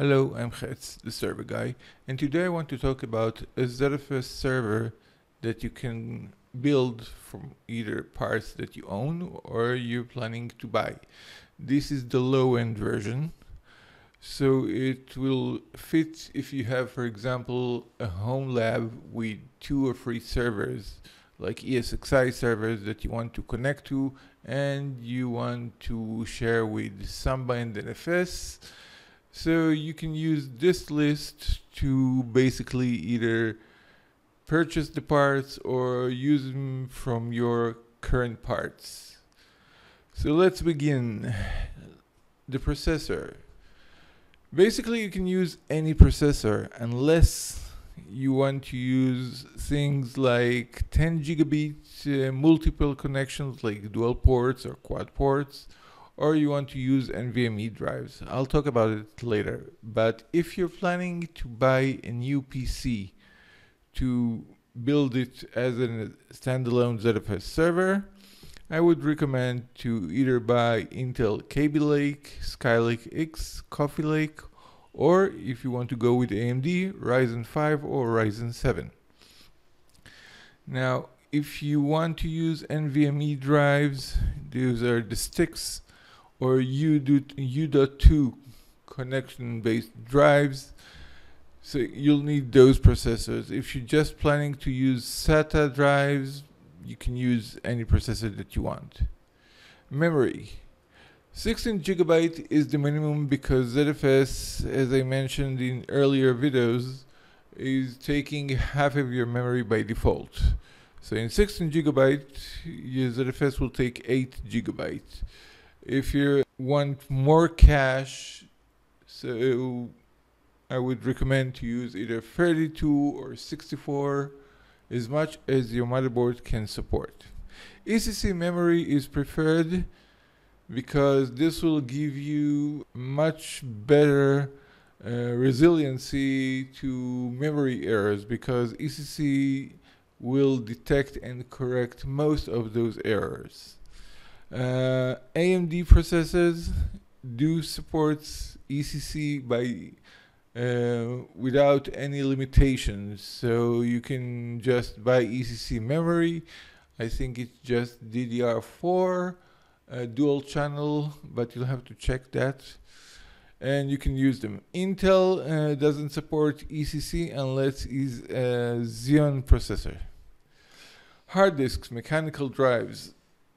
Hello, I'm Chetz, the server guy, and today I want to talk about a ZFS server that you can build from either parts that you own or you're planning to buy. This is the low-end version, so it will fit if you have, for example, a home lab with two or three servers, like ESXi servers that you want to connect to and you want to share with Samba and NFS so you can use this list to basically either purchase the parts or use them from your current parts. So let's begin. The processor. Basically you can use any processor unless you want to use things like 10 gigabit uh, multiple connections like dual ports or quad ports or you want to use NVMe drives. I'll talk about it later. But if you're planning to buy a new PC to build it as a standalone ZFS server, I would recommend to either buy Intel Kaby Lake, Skylake X, Coffee Lake, or if you want to go with AMD, Ryzen 5 or Ryzen 7. Now, if you want to use NVMe drives, these are the sticks or U.2 connection based drives. So you'll need those processors. If you're just planning to use SATA drives, you can use any processor that you want. Memory. 16 gigabyte is the minimum because ZFS, as I mentioned in earlier videos, is taking half of your memory by default. So in 16 gigabyte, your ZFS will take 8 gigabyte. If you want more cache, so I would recommend to use either 32 or 64 as much as your motherboard can support. ECC memory is preferred because this will give you much better uh, resiliency to memory errors because ECC will detect and correct most of those errors. Uh, AMD processors do support ECC by uh, without any limitations. So you can just buy ECC memory. I think it's just DDR4 uh, dual channel, but you'll have to check that. And you can use them. Intel uh, doesn't support ECC unless it's a Xeon processor. Hard disks, mechanical drives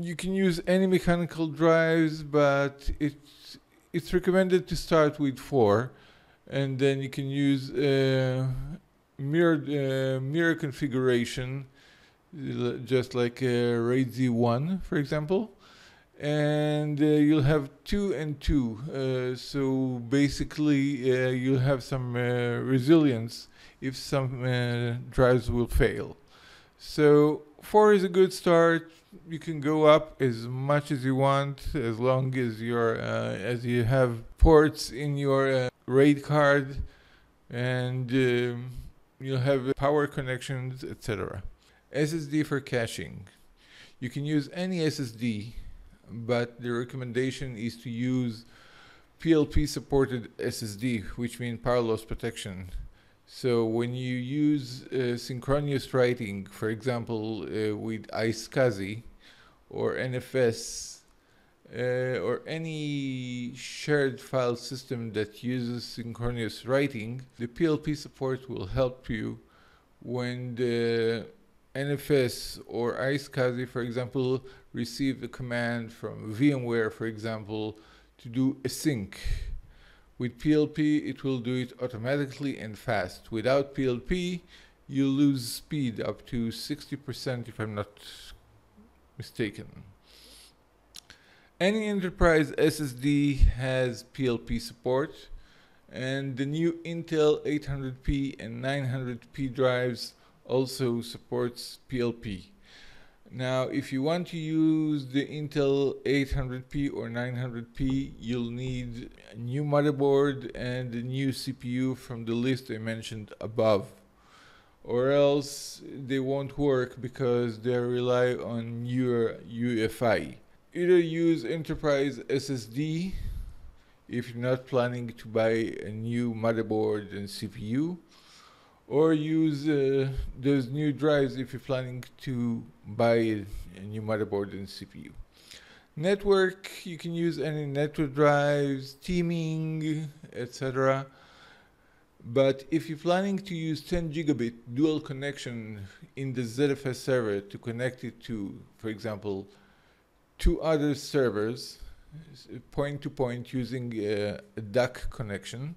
you can use any mechanical drives, but it's it's recommended to start with four, and then you can use uh, mirror uh, mirror configuration, just like a RAID Z1, for example, and uh, you'll have two and two. Uh, so basically, uh, you'll have some uh, resilience if some drives will fail. So four is a good start you can go up as much as you want as long as you're uh, as you have ports in your uh, RAID card and um, you'll have power connections etc. SSD for caching. You can use any SSD but the recommendation is to use PLP supported SSD which means power loss protection so when you use uh, synchronous writing, for example, uh, with iSCSI or NFS uh, or any shared file system that uses synchronous writing, the PLP support will help you when the NFS or iSCSI, for example, receive a command from VMware, for example, to do a sync with PLP, it will do it automatically and fast. Without PLP, you lose speed up to 60% if I'm not mistaken. Any enterprise SSD has PLP support and the new Intel 800p and 900p drives also supports PLP. Now, if you want to use the Intel 800p or 900p, you'll need a new motherboard and a new CPU from the list I mentioned above. Or else they won't work because they rely on your UEFI. Either use enterprise SSD, if you're not planning to buy a new motherboard and CPU, or use uh, those new drives if you're planning to buy a new motherboard and CPU. Network, you can use any network drives, teaming, etc. But if you're planning to use 10 gigabit dual connection in the ZFS server to connect it to, for example, two other servers, point to point using a, a DAC connection,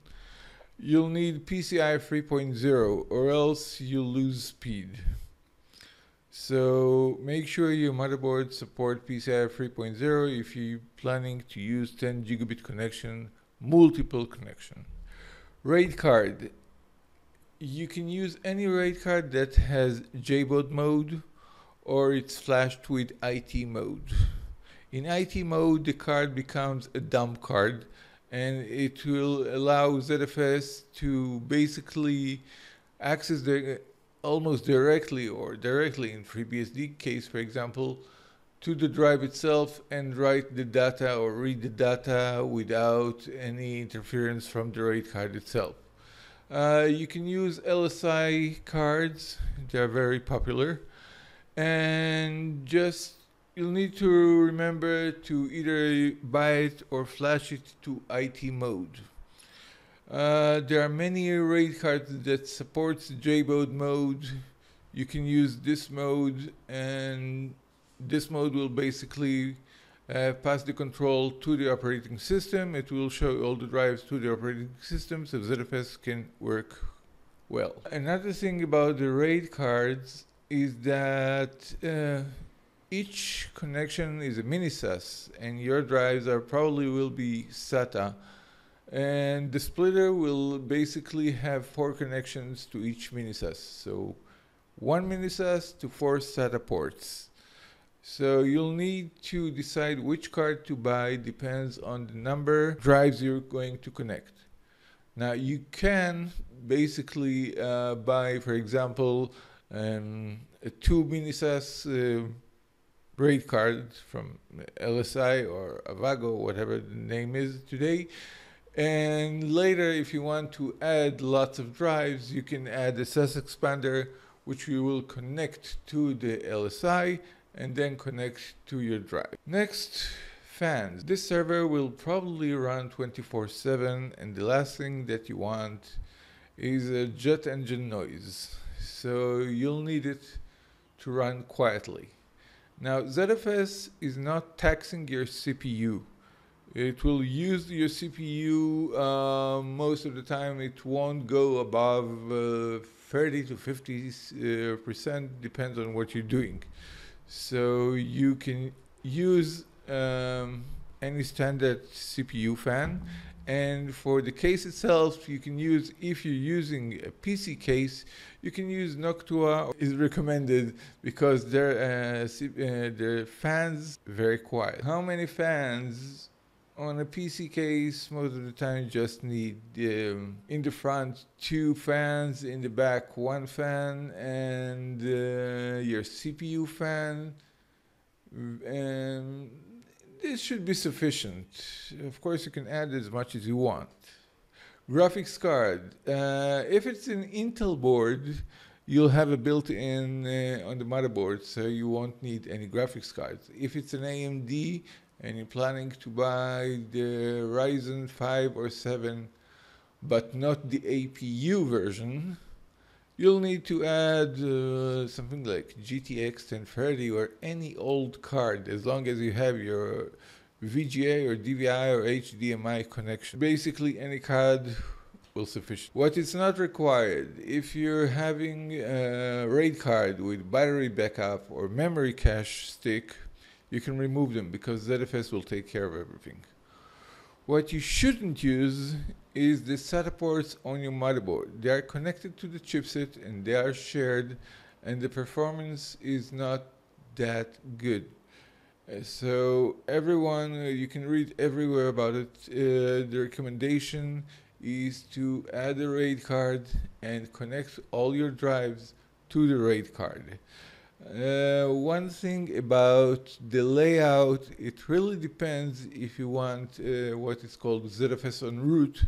you'll need PCI 3.0 or else you'll lose speed. So make sure your motherboard support PCI 3.0 if you're planning to use 10 gigabit connection, multiple connection. RAID card. You can use any RAID card that has JBOD mode or it's flashed with IT mode. In IT mode, the card becomes a dumb card and it will allow ZFS to basically access the almost directly or directly in FreeBSD case, for example, to the drive itself and write the data or read the data without any interference from the RAID card itself. Uh, you can use LSI cards, they're very popular. And just you'll need to remember to either buy it or flash it to IT mode. Uh, there are many RAID cards that supports JBOD mode. You can use this mode and this mode will basically uh, pass the control to the operating system. It will show all the drives to the operating system so ZFS can work well. Another thing about the RAID cards is that uh, each connection is a mini SAS and your drives are probably will be SATA and the splitter will basically have four connections to each mini SAS. So one mini SAS to four SATA ports. So you'll need to decide which card to buy depends on the number of drives you're going to connect. Now you can basically uh, buy, for example, um, a two mini SAS uh, RAID cards from LSI or Avago, whatever the name is today, and later, if you want to add lots of drives, you can add a SAS expander, which you will connect to the LSI and then connect to your drive. Next, fans. This server will probably run 24-7 and the last thing that you want is a jet engine noise. So you'll need it to run quietly. Now ZFS is not taxing your CPU. It will use your CPU uh, most of the time. It won't go above uh, 30 to 50 uh, percent, depends on what you're doing. So you can use um, any standard CPU fan. And for the case itself, you can use, if you're using a PC case, you can use Noctua is recommended because their, uh, uh, their fans very quiet. How many fans on a PC case, most of the time you just need um, in the front two fans, in the back one fan, and uh, your CPU fan. And this should be sufficient. Of course, you can add as much as you want. Graphics card. Uh, if it's an Intel board, you'll have a built-in uh, on the motherboard, so you won't need any graphics cards. If it's an AMD, and you're planning to buy the Ryzen 5 or 7 but not the APU version, you'll need to add uh, something like GTX 1030 or any old card as long as you have your VGA or DVI or HDMI connection. Basically any card will suffice. What is not required, if you're having a RAID card with battery backup or memory cache stick, you can remove them because ZFS will take care of everything. What you shouldn't use is the SATA ports on your motherboard. They are connected to the chipset and they are shared and the performance is not that good. Uh, so everyone, uh, you can read everywhere about it. Uh, the recommendation is to add a RAID card and connect all your drives to the RAID card. Uh, one thing about the layout, it really depends if you want uh, what is called ZFS on root,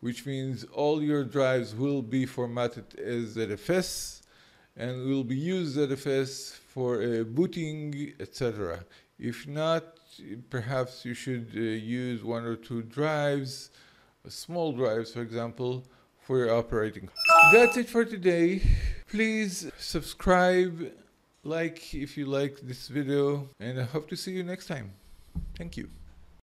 which means all your drives will be formatted as ZFS and will be used ZFS for uh, booting, etc. If not, perhaps you should uh, use one or two drives, small drives, for example, for your operating. That's it for today. Please subscribe like if you like this video and I hope to see you next time. Thank you.